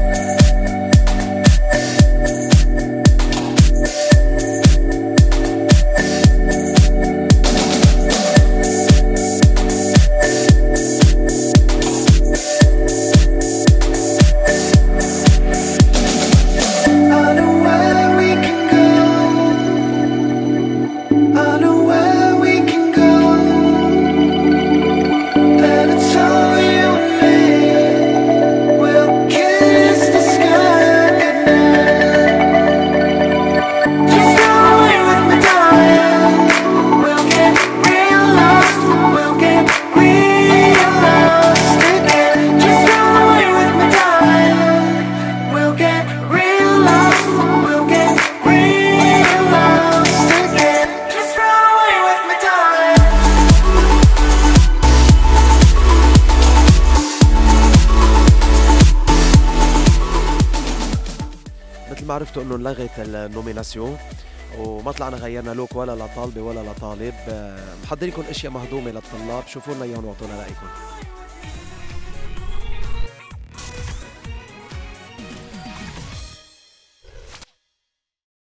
Bye. ما عرفتوا إنه انلغت النوميناسيون وما طلعنا غيرنا لوك ولا لطالبة ولا لطالب. محضرين لكم أشياء مهضومة للطلاب شوفوا لنا إياهم وأعطونا رأيكم.